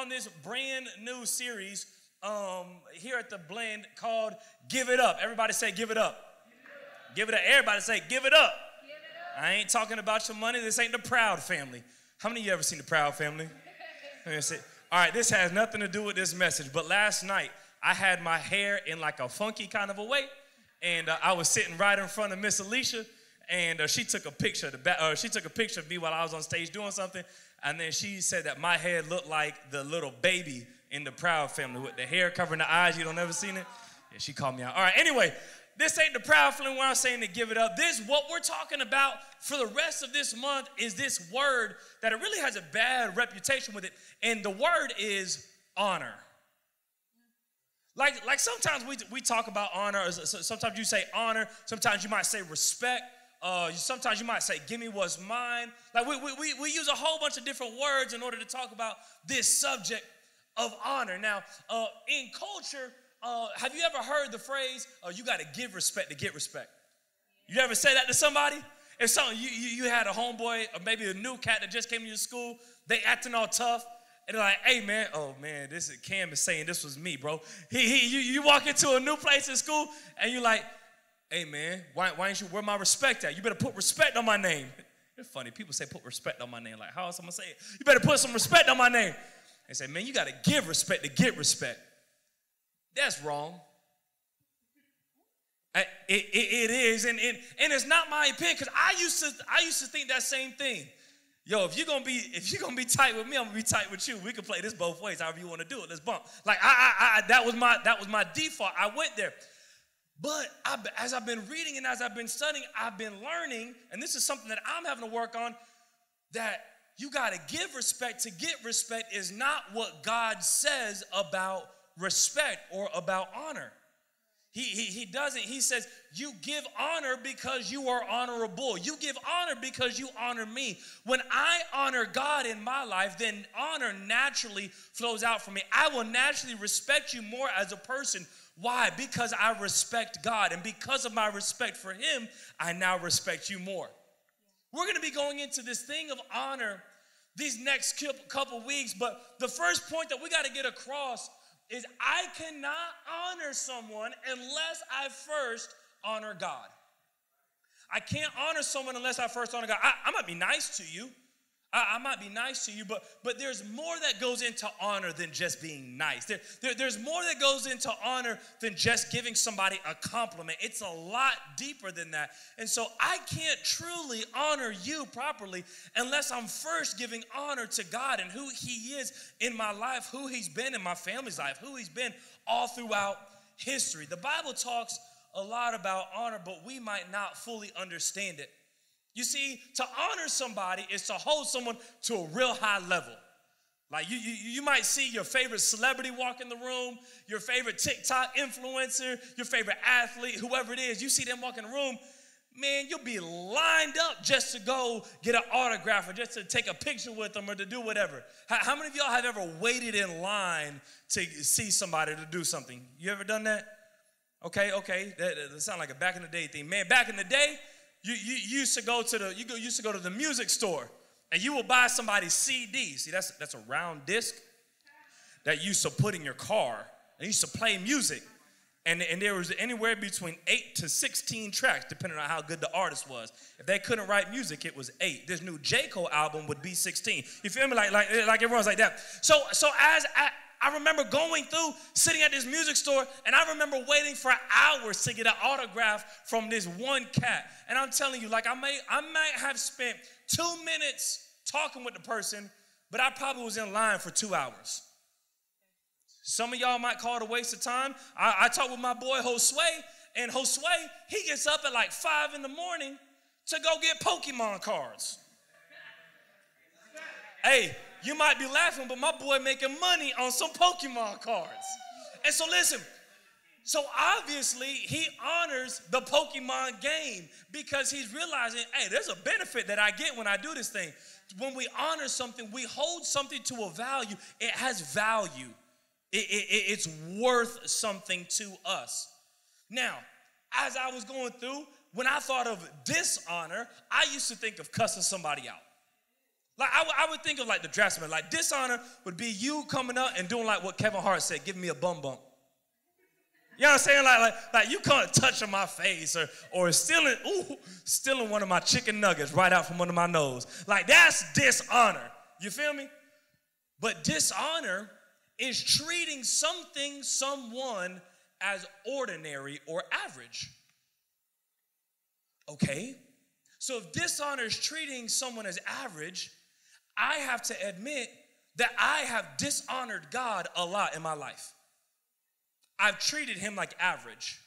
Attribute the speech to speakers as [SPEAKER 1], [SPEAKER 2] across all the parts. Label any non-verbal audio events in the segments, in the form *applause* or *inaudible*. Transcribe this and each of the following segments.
[SPEAKER 1] on this brand new series um, here at the blend called Give It Up. Everybody say, Give it up. Give it up. Everybody say, Give it up. I ain't talking about your money. This ain't the Proud family. How many of you ever seen the Proud family? *laughs* All right, this has nothing to do with this message, but last night I had my hair in like a funky kind of a way, and uh, I was sitting right in front of Miss Alicia, and uh, she took a picture. Of the ba- uh, she took a picture of me while I was on stage doing something, and then she said that my head looked like the little baby in the Proud family with the hair covering the eyes. You don't ever seen it? Yeah, she called me out. All right, anyway, this ain't the Proud family where I'm saying to give it up. This, what we're talking about for the rest of this month is this word that it really has a bad reputation with it, and the word is honor. Like, like sometimes we, we talk about honor, sometimes you say honor, sometimes you might say respect. Uh, sometimes you might say, Give me what's mine. Like, we, we, we use a whole bunch of different words in order to talk about this subject of honor. Now, uh, in culture, uh, have you ever heard the phrase, uh, you got to give respect to get respect? You ever say that to somebody? If something, you, you, you had a homeboy or maybe a new cat that just came to your school, they acting all tough, and they're like, hey man, oh man, this is Cam is saying this was me, bro. He, he you, you walk into a new place in school and you're like, hey man, why, why ain't you where my respect at? You better put respect on my name. It's funny, people say put respect on my name. Like, how else am I gonna say it? You better put some respect on my name. They say, man, you gotta give respect to get respect. That's wrong. It, it, it is, and, and, and it's not my opinion, because I used to I used to think that same thing. Yo, if you're gonna be if you're gonna be tight with me, I'm gonna be tight with you. We can play this both ways, however you want to do it. Let's bump. Like I, I, I that was my that was my default. I went there. But I, as I've been reading and as I've been studying, I've been learning, and this is something that I'm having to work on. That you got to give respect to get respect is not what God says about respect or about honor. He, he, he doesn't. He says, You give honor because you are honorable. You give honor because you honor me. When I honor God in my life, then honor naturally flows out from me. I will naturally respect you more as a person. Why? Because I respect God. And because of my respect for Him, I now respect you more. We're going to be going into this thing of honor these next couple weeks, but the first point that we got to get across is I cannot honor someone unless I first honor God. I can't honor someone unless I first honor God. I, I might be nice to you. I, I, might be nice to you, but but there's more that goes into honor than just being nice. There, there, there's more that goes into honor than just giving somebody a compliment. It's a lot deeper than that. And so I can't truly honor you properly unless I'm first giving honor to God and who He is in my life, who He's been in my family's life, who He's been all throughout history. The Bible talks a lot about honor, but we might not fully understand it. You see, to honor somebody is to hold someone to a real high level. Like you, you, you might see your favorite celebrity walk in the room, your favorite TikTok influencer, your favorite athlete, whoever it is, you see them walk in the room, man, you'll be lined up just to go get an autograph or just to take a picture with them or to do whatever. How, how many of y'all have ever waited in line to see somebody to do something? You ever done that? Okay, okay, that, that sounds like a back in the day thing. Man, back in the day, you, you, used to go to the you go, used to go to the music store and you will buy somebody's CD. See, that's that's a round disc that you used to put in your car and used to play music. And, and there was anywhere between eight to 16 tracks, depending on how good the artist was. If they couldn't write music, it was eight. This new J. Cole album would be 16. You feel me? Like, like, like everyone's like that. So, so as I, I remember going through, sitting at this music store, and I remember waiting for hours to get an autograph from this one cat. And I'm telling you, like I may, I might have spent two minutes talking with the person, but I probably was in line for two hours. Some of y'all might call it a waste of time. I, I talked with my boy Josue, and Josue, he gets up at like five in the morning to go get Pokemon cards. Hey, you might be laughing, but my boy making money on some Pokemon cards. And so listen, so obviously he honors the Pokemon game because he's realizing, hey, there's a benefit that I get when I do this thing. When we honor something, we hold something to a value. It has value. It, it, it's worth something to us. Now, as I was going through, when I thought of dishonor, I used to think of cussing somebody out. Like I, w- I would think of like the draftsman. Like dishonor would be you coming up and doing like what Kevin Hart said, giving me a bum bump. You know what I'm saying? Like, like, like you can't touch on my face or, or stealing, ooh, stealing one of my chicken nuggets right out from under my nose. Like that's dishonor. You feel me? But dishonor is treating something, someone as ordinary or average. Okay? So if dishonor is treating someone as average, I have to admit that I have dishonored God a lot in my life. I've treated him like average.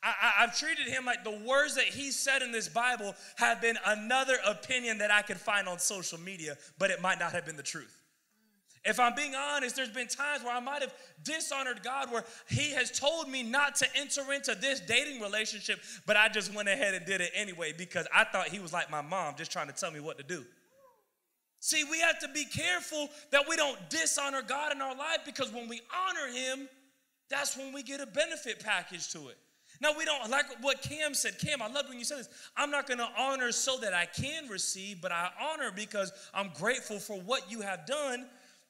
[SPEAKER 1] I, have treated him like the words that he said in this Bible have been another opinion that I could find on social media, but it might not have been the truth. If I'm being honest, there's been times where I might have dishonored God, where He has told me not to enter into this dating relationship, but I just went ahead and did it anyway because I thought He was like my mom, just trying to tell me what to do. See, we have to be careful that we don't dishonor God in our life because when we honor Him, that's when we get a benefit package to it. Now, we don't like what Cam said. Cam, I loved when you said this. I'm not going to honor so that I can receive, but I honor because I'm grateful for what you have done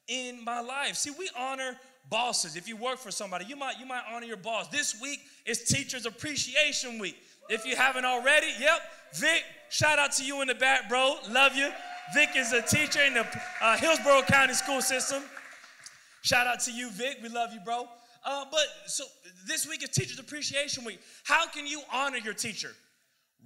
[SPEAKER 1] in my life. See, we honor bosses. If you work for somebody, you might you might honor your boss. This week is Teachers Appreciation Week. If you haven't already, yep. Vic, shout out to you in the back, bro. Love you. Vic is a teacher in the uh, Hillsborough County School System. Shout out to you, Vic. We love you, bro. Uh, but so this week is Teachers Appreciation Week. How can you honor your teacher?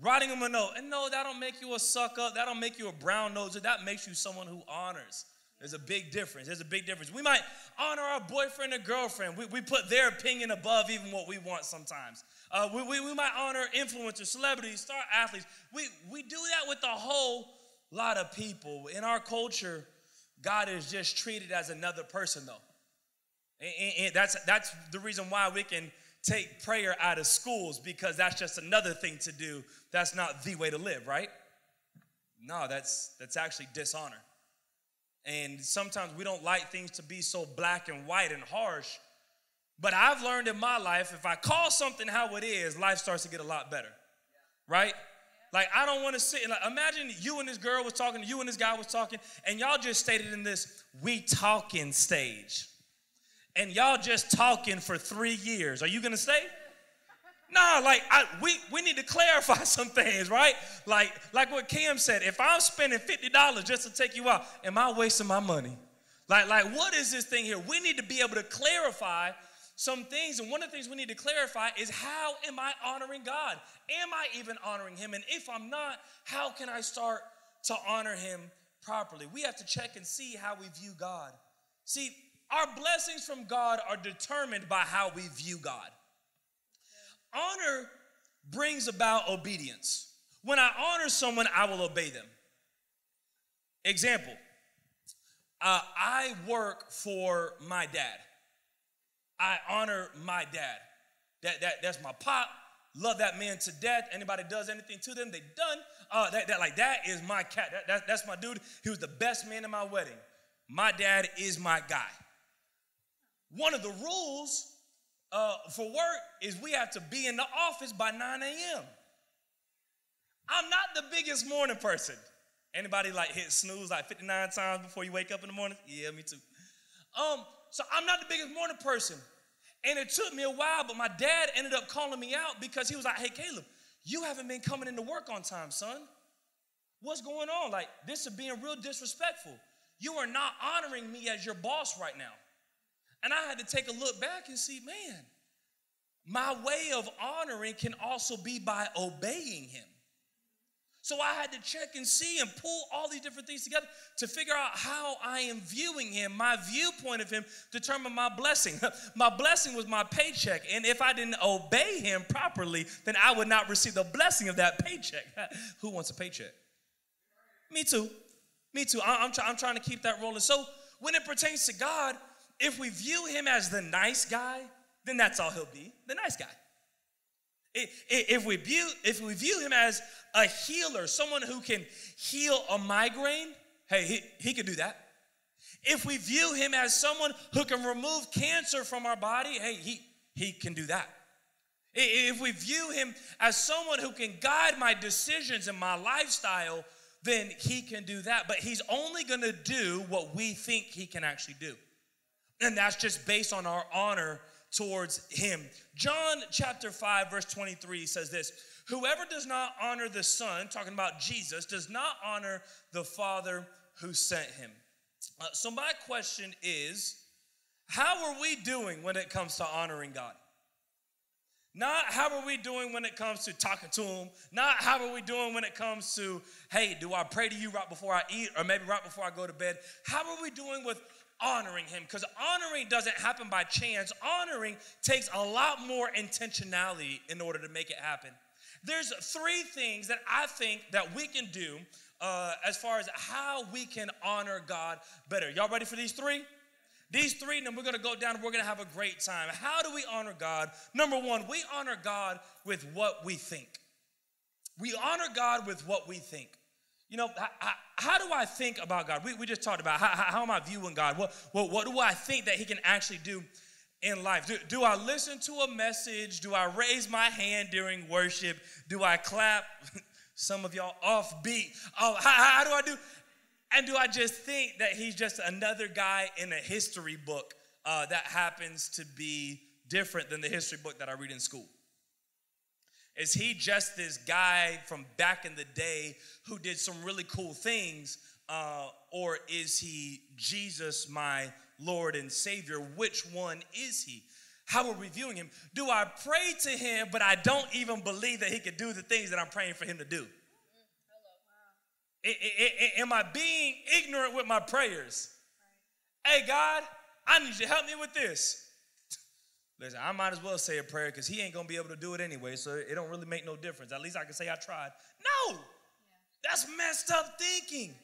[SPEAKER 1] Writing them a note. And no, that don't make you a suck up. That don't make you a brown noser. That makes you someone who honors. There's a big difference. There's a big difference. We might honor our boyfriend or girlfriend. We, we put their opinion above even what we want sometimes. Uh, we, we, we might honor influencers, celebrities, star athletes. We, we do that with the whole lot of people. In our culture, God is just treated as another person, though. And, and that's, that's the reason why we can take prayer out of schools because that's just another thing to do. That's not the way to live, right? No, that's, that's actually dishonor. And sometimes we don't like things to be so black and white and harsh. But I've learned in my life if I call something how it is, life starts to get a lot better. Right? Like I don't want to sit like imagine you and this girl was talking, you and this guy was talking, and y'all just stayed in this we talking stage. And y'all just talking for three years. Are you gonna stay? Nah, like I, we we need to *laughs* clarify some things, right? Like like what Cam said. If I'm spending fifty dollars just to take you out, am I wasting my money? Like like what is this thing here? We need to be able to clarify some things, and one of the things we need to clarify is how am I honoring God? Am I even honoring Him? And if I'm not, how can I start to honor Him properly? We have to check and see how we view God. See, our blessings from God are determined by how we view God. Honor brings about obedience. When I honor someone, I will obey them. Example uh, I work for my dad. I honor my dad. That, that, that's my pop. Love that man to death. Anybody does anything to them, they done. Uh, that, that, like, that is my cat. That, that, that's my dude. He was the best man in my wedding. My dad is my guy. One of the rules uh, for work is we have to be in the office by 9 a.m. I'm not the biggest morning person. Anybody like hit snooze like 59 times before you wake up in the morning? Yeah, me too. Um, so I'm not the biggest morning person. And it took me a while, but my dad ended up calling me out because he was like, hey, Caleb, you haven't been coming into work on time, son. What's going on? Like, this is being real disrespectful. You are not honoring me as your boss right now. And I had to take a look back and see, man, my way of honoring can also be by obeying him. So I had to check and see and pull all these different things together to figure out how I am viewing him. My viewpoint of him determined my blessing. *laughs* my blessing was my paycheck. And if I didn't obey him properly, then I would not receive the blessing of that paycheck. *laughs* Who wants a paycheck? Me too. Me too. I'm, try- I'm trying to keep that rolling. So when it pertains to God, if we view him as the nice guy, then that's all he'll be the nice guy. If we, view, if we view him as a healer, someone who can heal a migraine, hey, he, he could do that. If we view him as someone who can remove cancer from our body, hey, he, he can do that. If we view him as someone who can guide my decisions and my lifestyle, then he can do that. But he's only going to do what we think he can actually do. And that's just based on our honor towards him. John chapter 5, verse 23 says this Whoever does not honor the Son, talking about Jesus, does not honor the Father who sent him. Uh, so, my question is how are we doing when it comes to honoring God? Not how are we doing when it comes to talking to him. Not how are we doing when it comes to, hey, do I pray to you right before I eat or maybe right before I go to bed? How are we doing with honoring him? Because honoring doesn't happen by chance. Honoring takes a lot more intentionality in order to make it happen. There's three things that I think that we can do uh, as far as how we can honor God better. Y'all ready for these three? These three, and then we're gonna go down and we're gonna have a great time. How do we honor God? Number one, we honor God with what we think. We honor God with what we think. You know, how, how do I think about God? We, we just talked about how, how am I viewing God? What, what, what do I think that He can actually do in life? Do, do I listen to a message? Do I raise my hand during worship? Do I clap? *laughs* Some of y'all offbeat. Oh, how, how do I do? And do I just think that he's just another guy in a history book uh, that happens to be different than the history book that I read in school? Is he just this guy from back in the day who did some really cool things? Uh, or is he Jesus, my Lord and Savior? Which one is he? How are we viewing him? Do I pray to him, but I don't even believe that he could do the things that I'm praying for him to do? Am I being ignorant with my prayers? Hey, God, I need you to help me with this. Listen, I might as well say a prayer because he ain't gonna be able to do it anyway, so it don't really make no difference. At least I can say I tried. No, that's messed up thinking.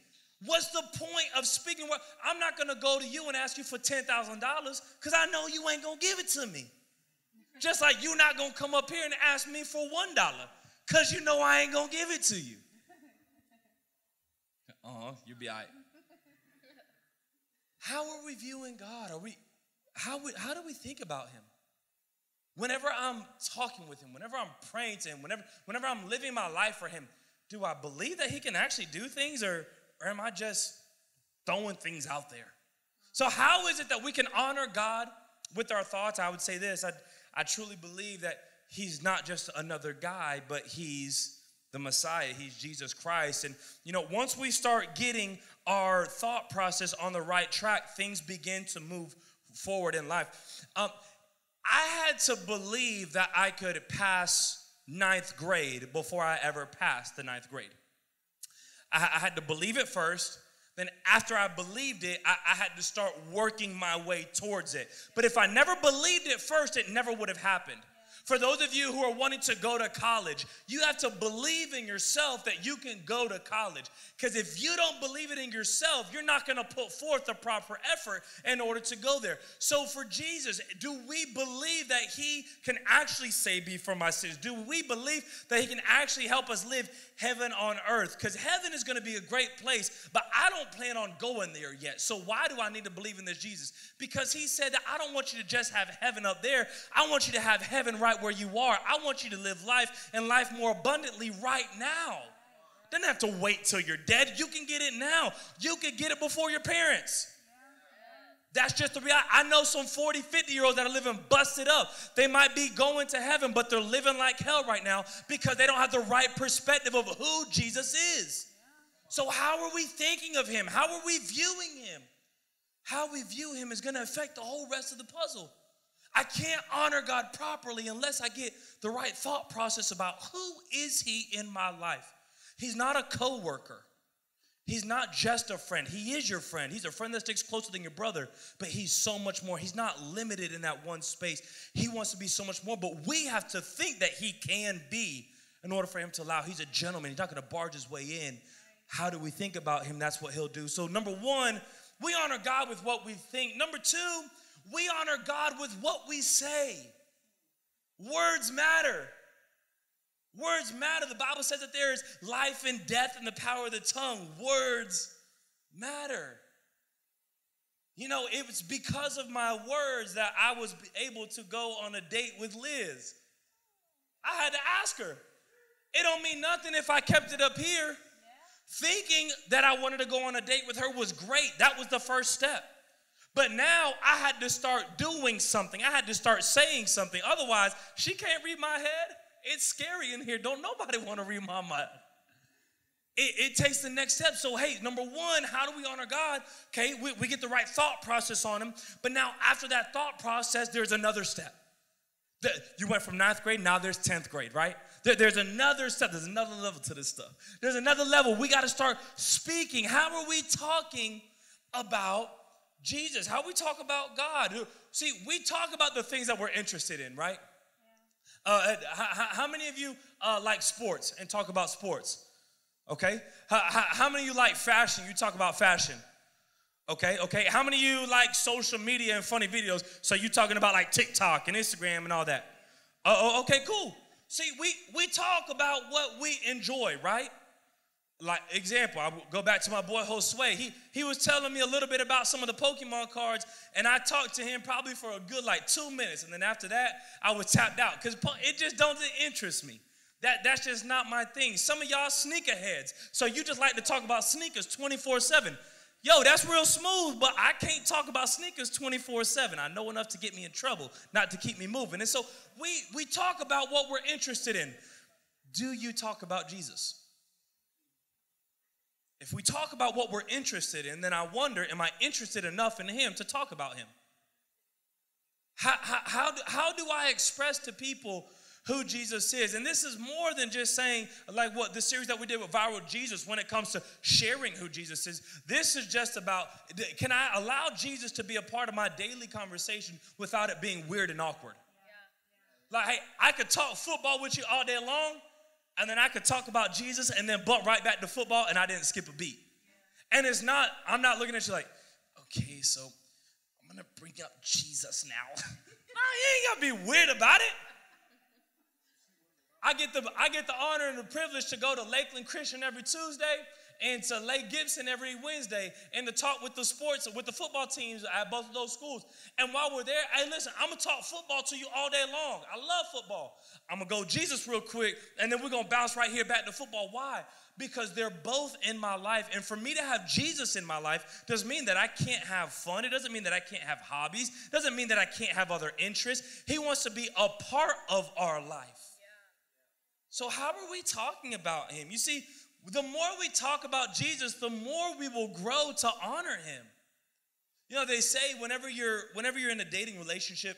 [SPEAKER 1] What's the point of speaking? I'm not gonna go to you and ask you for ten thousand dollars because I know you ain't gonna give it to me. Just like you're not gonna come up here and ask me for one dollar because you know I ain't gonna give it to you. Uh huh. You'll be all right. How are we viewing God? Are we how we, how do we think about him? Whenever I'm talking with him, whenever I'm praying to him, whenever whenever I'm living my life for him, do I believe that he can actually do things or or am I just throwing things out there? So how is it that we can honor God with our thoughts? I would say this. I I truly believe that he's not just another guy, but he's the Messiah. He's Jesus Christ. And, you know, once we start getting our thought process on the right track, things begin to move forward in life. Um, I had to believe that I could pass ninth grade before I ever passed the ninth grade. I, I had to believe it first. Then, after I believed it, I, I had to start working my way towards it. But if I never believed it first, it never would have happened. For those of you who are wanting to go to college, you have to believe in yourself that you can go to college. Because if you don't believe it in yourself, you're not going to put forth the proper effort in order to go there. So, for Jesus, do we believe that He can actually save me from my sins? Do we believe that He can actually help us live heaven on earth? Because heaven is going to be a great place, but I don't plan on going there yet. So, why do I need to believe in this Jesus? Because He said that I don't want you to just have heaven up there, I want you to have heaven right where you are. I want you to live life and life more abundantly right now. Doesn't have to wait till you're dead. You can get it now. You can get it before your parents. That's just the reality. I know some 40, 50 year olds that are living busted up. They might be going to heaven, but they're living like hell right now because they don't have the right perspective of who Jesus is. So, how are we thinking of him? How are we viewing him? How we view him is going to affect the whole rest of the puzzle. I can't honor God properly unless I get the right thought process about who is he in my life. He's not a coworker. He's not just a friend. He is your friend. He's a friend that sticks closer than your brother, but he's so much more. He's not limited in that one space. He wants to be so much more, but we have to think that he can be in order for him to allow. He's a gentleman. He's not going to barge his way in. How do we think about him? That's what he'll do. So, number one, we honor God with what we think. Number two, we honor God with what we say. Words matter. Words matter. The Bible says that there is life and death in the power of the tongue. Words matter. You know, it was because of my words that I was able to go on a date with Liz. I had to ask her. It don't mean nothing if I kept it up here. Thinking that I wanted to go on a date with her was great. That was the first step. But now I had to start doing something. I had to start saying something. Otherwise, she can't read my head. It's scary in here. Don't nobody want to read my mind. It, it, takes the next step. So, hey, number one, how do we honor God? Okay, we, we get the right thought process on Him. But now, after that thought process, there's another step. The, you went from ninth grade, now there's 10th grade, right? There, there's another step, there's another level to this stuff. There's another level. We got to start speaking. How are we talking about Jesus? How we talk about God? See, we talk about the things that we're interested in, right? Yeah. Uh, how, how, many of you uh, like sports and talk about sports? Okay. How, how, how many of you like fashion? You talk about fashion. Okay, okay. How many of you like social media and funny videos? So you talking about like TikTok and Instagram and all that? Oh, okay, cool. See, we we talk about what we enjoy, right? Like example, I go back to my boy Josue. He he was telling me a little bit about some of the Pokemon cards, and I talked to him probably for a good like two minutes, and then after that, I was tapped out because it just doesn't interest me. That, that's just not my thing. Some of y'all sneakerheads. So you just like to talk about sneakers 24 7. Yo, that's real smooth, but I can't talk about sneakers 24 7. I know enough to get me in trouble, not to keep me moving. And so we, we talk about what we're interested in. Do you talk about Jesus? If we talk about what we're interested in, then I wonder, am I interested enough in Him to talk about Him? How, how, how, do, how do I express to people who Jesus is. And this is more than just saying, like what the series that we did with Viral Jesus when it comes to sharing who Jesus is. This is just about can I allow Jesus to be a part of my daily conversation without it being weird and awkward? Like, hey, I could talk football with you all day long, and then I could talk about Jesus and then butt right back to football, and I didn't skip a beat. And it's not, I'm not looking at you like, okay, so I'm gonna bring up Jesus now. *laughs* no, you ain't gotta be weird about it. I get the I get the honor and the privilege to go to Lakeland Christian every Tuesday and to Lake Gibson every Wednesday and to talk with the sports with the football teams at both of those schools. And while we're there, hey, listen, I'm gonna talk football to you all day long. I love football. I'm gonna go Jesus real quick, and then we're gonna bounce right here back to football. Why? Because they're both in my life. And for me to have Jesus in my life doesn't mean that I can't have fun. It doesn't mean that I can't have hobbies. It doesn't mean that I can't have other interests. He wants to be a part of our life. So, how are we talking about him? You see, the more we talk about Jesus, the more we will grow to honor him. You know, they say whenever you're whenever you're in a dating relationship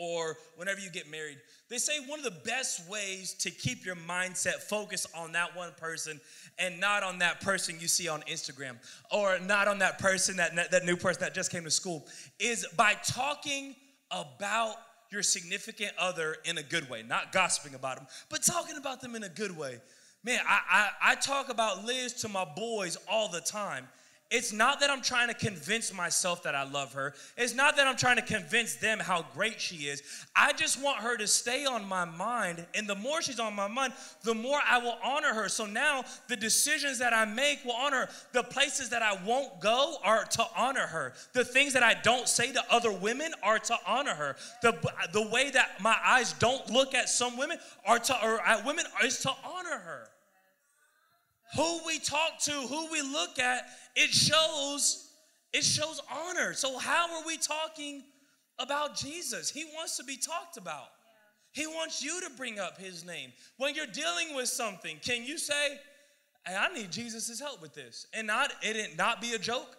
[SPEAKER 1] or whenever you get married, they say one of the best ways to keep your mindset focused on that one person and not on that person you see on Instagram or not on that person that that new person that just came to school is by talking about your significant other in a good way, not gossiping about them, but talking about them in a good way. Man, I, I, I talk about Liz to my boys all the time. It's not that I'm trying to convince myself that I love her. It's not that I'm trying to convince them how great she is. I just want her to stay on my mind. And the more she's on my mind, the more I will honor her. So now the decisions that I make will honor her. The places that I won't go are to honor her. The things that I don't say to other women are to honor her. The, the way that my eyes don't look at some women are to, or at women is to honor her who we talk to, who we look at, it shows it shows honor. So how are we talking about Jesus? He wants to be talked about. He wants you to bring up his name. When you're dealing with something, can you say, hey, I need Jesus' help with this? And not it not be a joke?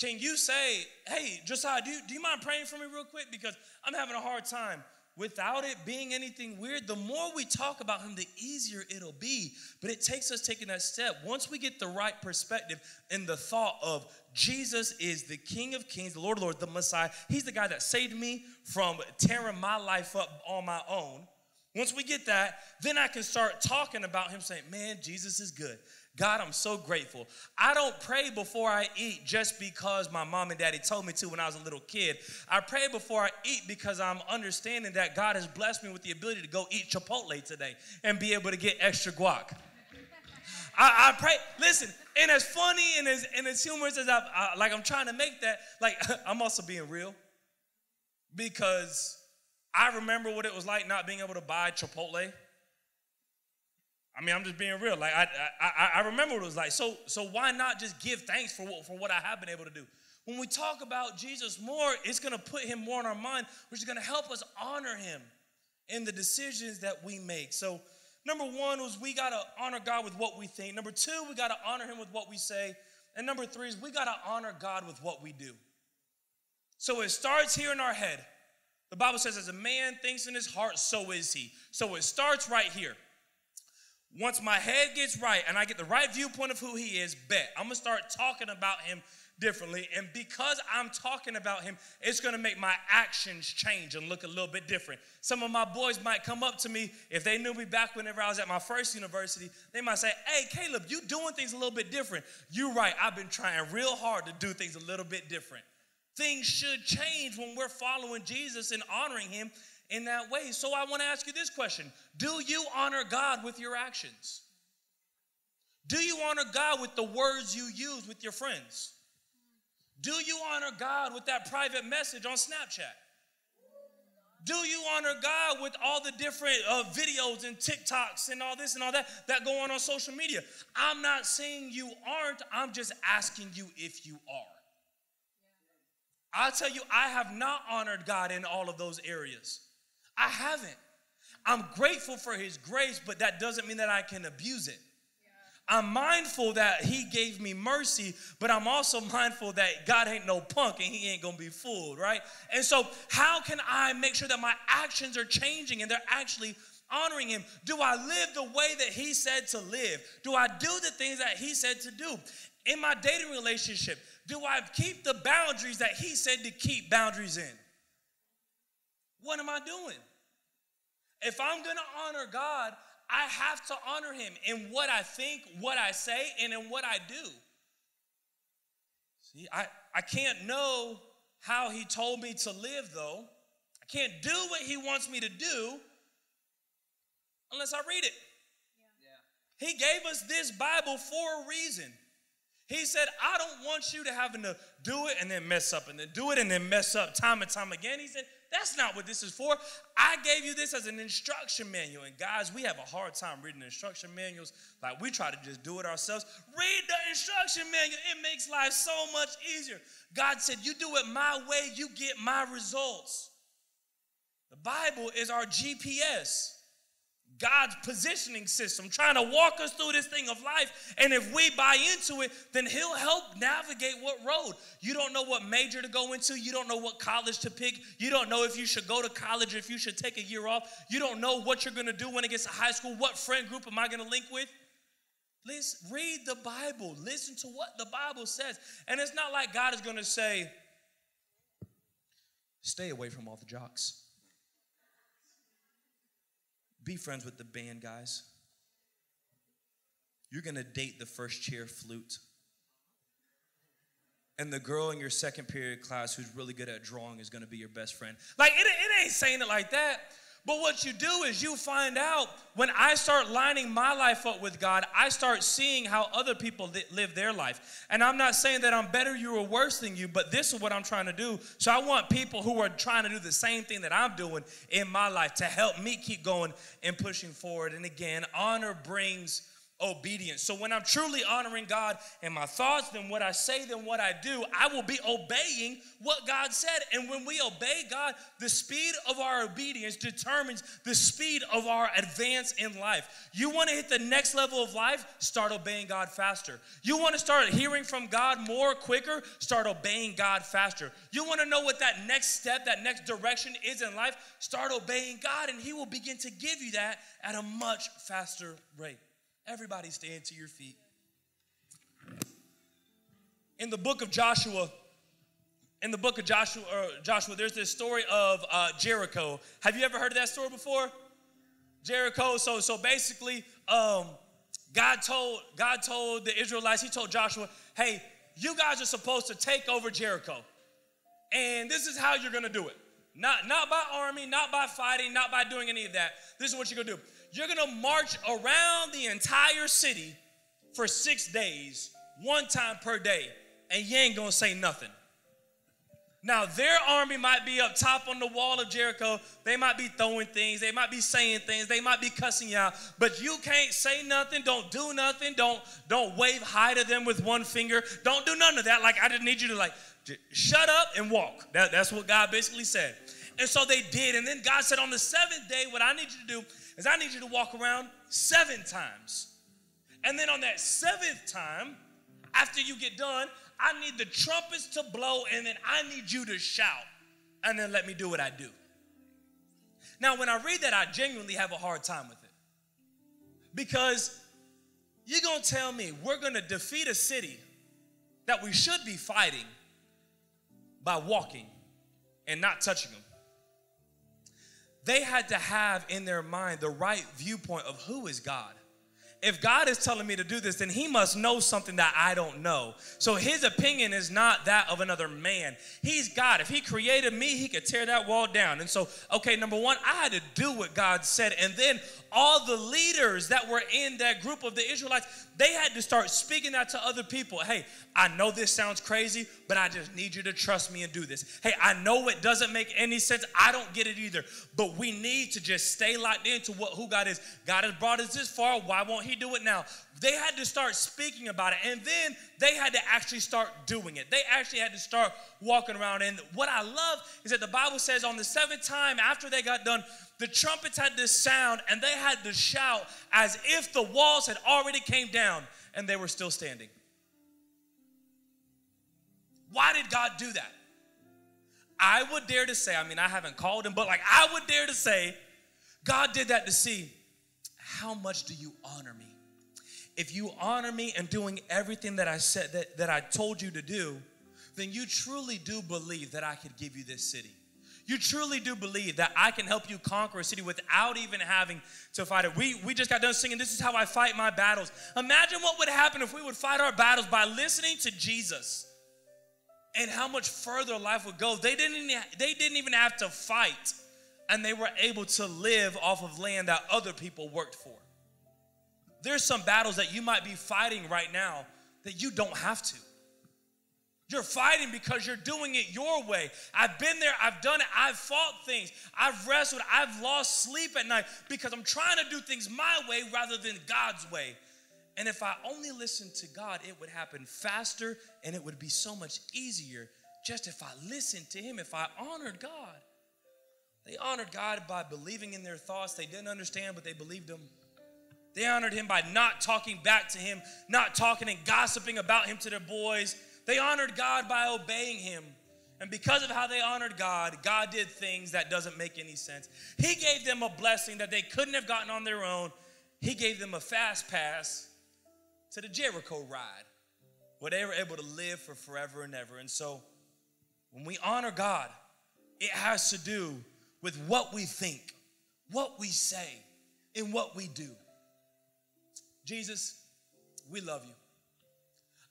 [SPEAKER 1] Can you say, hey, Josiah, do you, do you mind praying for me real quick? Because I'm having a hard time without it being anything weird, the more we talk about him, the easier it'll be. But it takes us taking that step. Once we get the right perspective and the thought of Jesus is the King of Kings, the Lord of Lords, the Messiah, he's the guy that saved me from tearing my life up on my own. Once we get that, then I can start talking about him saying, Man, Jesus is good. God, I'm so grateful. I don't pray before I eat just because my mom and daddy told me to when I was a little kid. I pray before I eat because I'm understanding that God has blessed me with the ability to go eat Chipotle today and be able to get extra guac. I, I, pray. Listen, and as funny and as and as humorous as I, I like, I'm trying to make that. Like, *laughs* I'm also being real because I remember what it was like not being able to buy Chipotle. I mean, I'm just being real. Like I, I, I remember what it was like. So, so why not just give thanks for what, for what I have been able to do? When we talk about Jesus more, it's going to put him more in our mind, which is going to help us honor him in the decisions that we make. So, number one was we got to honor God with what we think. Number two, we got to honor him with what we say. And number three is we got to honor God with what we do. So it starts here in our head. The Bible says, as a man thinks in his heart, so is he. So it starts right here. Once my head gets right and I get the right viewpoint of who he is, bet I'm gonna start talking about him differently. And because I'm talking about him, it's gonna make my actions change and look a little bit different. Some of my boys might come up to me if they knew me back whenever I was at my first university. They might say, Hey, Caleb, you doing things a little bit different. You're right, I've been trying real hard to do things a little bit different. Things should change when we're following Jesus and honoring him in that way. So I want to ask you this question Do you honor God with your actions? Do you honor God with the words you use with your friends? Do you honor God with that private message on Snapchat? Do you honor God with all the different uh, videos and TikToks and all this and all that that go on on social media? I'm not saying you aren't, I'm just asking you if you are. I'll tell you, I have not honored God in all of those areas. I haven't. I'm grateful for His grace, but that doesn't mean that I can abuse it. I'm mindful that he gave me mercy, but I'm also *laughs* mindful that God ain't no punk and he ain't gonna be fooled, right? And so, how can I make sure that my actions are changing and they're actually honoring him? Do I live the way that he said to live? Do I do the things that he said to do? In my dating relationship, do I keep the boundaries that he said to keep boundaries in? What am I doing? If I'm gonna honor God, I have to honor him in what I think, what I say, and in what I do. See, I, I can't know how he told me to live, though. I can't do what he wants me to do unless I read it. Yeah. He gave us this Bible for a reason. He said, I don't want you to having to do it and then mess up and then do it and then mess up time and time again. He said, that's not what this is for. I gave you this as an instruction manual. And guys, we have a hard time reading instruction manuals. Like we try to just do it ourselves. Read the instruction manual, it makes life so much easier. God said, You do it my way, you get my results. The Bible is our GPS. God's positioning system, trying to walk us through this thing of life. And if we buy into it, then He'll help navigate what road. You don't know what major to go into. You don't know what college to pick. You don't know if you should go to college or if you should take a year off. You don't know what you're going to do when it gets to high school. What friend group am I going to link with? Please read the Bible. Listen to what the Bible says. And it's not like God is going to say, stay away from all the jocks. Be friends with the band guys. You're gonna date the first chair flute. And the girl in your second period class who's really good at drawing is gonna be your best friend. Like, it, it ain't saying it like that. But what you do is you find out when I start lining my life up with God, I start seeing how other people live their life. And I'm not saying that I'm better you or worse than you, but this is what I'm trying to do. So I want people who are trying to do the same thing that I'm doing in my life to help me keep going and pushing forward. And again, honor brings obedience. So when I'm truly honoring God in my thoughts, then what I say, then what I do, I will be obeying what God said. And when we obey God, the speed of our obedience determines the speed of our advance in life. You want to hit the next level of life? Start obeying God faster. You want to start hearing from God more quicker? Start obeying God faster. You want to know what that next step, that next direction is in life? Start obeying God, and He will begin to give you that at a much faster rate. Everybody stand to your feet. In the book of Joshua, in the book of Joshua, uh, Joshua, there's this story of uh, Jericho. Have you ever heard of that story before? Jericho. So, so basically, um, God told God told the Israelites. He told Joshua, "Hey, you guys are supposed to take over Jericho, and this is how you're going to do it. Not not by army, not by fighting, not by doing any of that. This is what you're going to do you're gonna march around the entire city for six days, one time per day, and you ain't gonna say nothing. Now, their army might be up top on the wall of Jericho. They might be throwing things. They might be saying things. They might be cussing you out. But you can't say nothing. Don't do nothing. Don't, don't wave hi to them with one finger. Don't do none of that. Like, I just need you to, like, shut up and walk. That, that's what God basically said. And so they did. And then God said, on the seventh day, what I need you to do is I need you to walk around seven times. And then on that seventh time, after you get done, I need the trumpets to blow and then I need you to shout and then let me do what I do. Now, when I read that, I genuinely have a hard time with it because you're to tell me we're going to defeat a city that we should be fighting by walking and not touching them. They had to have in their mind the right viewpoint of who is God if God is telling me to do this, then he must know something that I don't know. So his opinion is not that of another man. He's God. If he created me, he could tear that wall down. And so, okay, number one, I had to do what God said. And then all the leaders that were in that group of the Israelites, they had to start speaking that to other people. Hey, I know this sounds crazy, but I just need you to trust me and do this. Hey, I know it doesn't make any sense. I don't get it either, but we need to just stay locked into what who God is. God has brought us this far. Why won't He do it now? They had to start speaking about it, and then they had to actually start doing it. They actually had to start walking around. And what I love is that the Bible says on the seventh time after they got done, the trumpets had this sound, and they had to shout as if the walls had already came down and they were still standing. Why did God do that? I would dare to say, I mean, I haven't called him, but like I would dare to say, God did that to see how much do you honor me? If you honor me and doing everything that I said that, that I told you to do, then you truly do believe that I could give you this city. You truly do believe that I can help you conquer a city without even having to fight it. We, we just got done singing, This is how I fight my battles. Imagine what would happen if we would fight our battles by listening to Jesus and how much further life would go. They didn't, they didn't even have to fight, and they were able to live off of land that other people worked for. There's some battles that you might be fighting right now that you don't have to. You're fighting because you're doing it your way. I've been there, I've done it, I've fought things, I've wrestled, I've lost sleep at night because I'm trying to do things my way rather than God's way. And if I only listened to God, it would happen faster and it would be so much easier just if I listened to Him, if I honored God. They honored God by believing in their thoughts. They didn't understand, but they believed Him. They honored Him by not talking back to Him, not talking and gossiping about Him to their boys they honored God by obeying him. And because of how they honored God, God did things that doesn't make any sense. He gave them a blessing that they couldn't have gotten on their own. He gave them a fast pass to the Jericho ride, where they were able to live for forever and ever. And so, when we honor God, it has to do with what we think, what we say, and what we do. Jesus, we love you.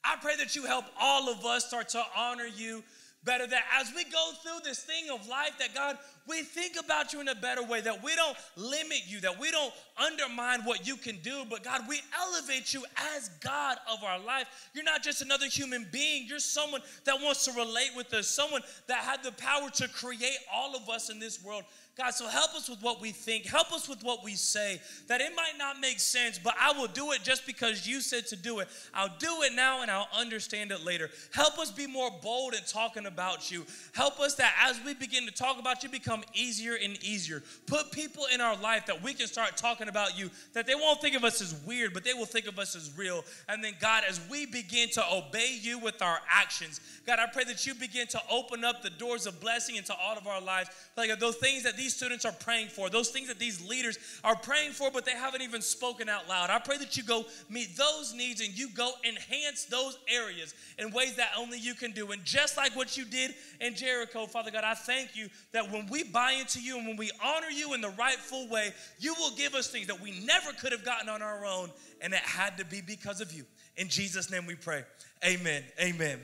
[SPEAKER 1] I pray that you help all of us start to honor you better. That as we go through this thing of life, that God, we think about you in a better way, that we don't limit you, that we don't undermine what you can do, but God, we elevate you as God of our life. You're not just another human being, you're someone that wants to relate with us, someone that had the power to create all of us in this world. God, so help us with what we think. Help us with what we say. That it might not make sense, but I will do it just because you said to do it. I'll do it now and I'll understand it later. Help us be more bold in talking about you. Help us that as we begin to talk about you, become easier and easier. Put people in our life that we can start talking about you, that they won't think of us as weird, but they will think of us as real. And then, God, as we begin to obey you with our actions, God, I pray that you begin to open up the doors of blessing into all of our lives. Like those things that these these students are praying for, those things that these leaders are praying for, but they haven't even spoken out loud. I pray that you go meet those needs and you go enhance those areas in ways that only you can do. And just like what you did in Jericho, Father God, I thank you that when we buy into you and when we honor you in the rightful way, you will give us things that we never could have gotten on our own, and it had to be because of you. In Jesus' name we pray. Amen. Amen.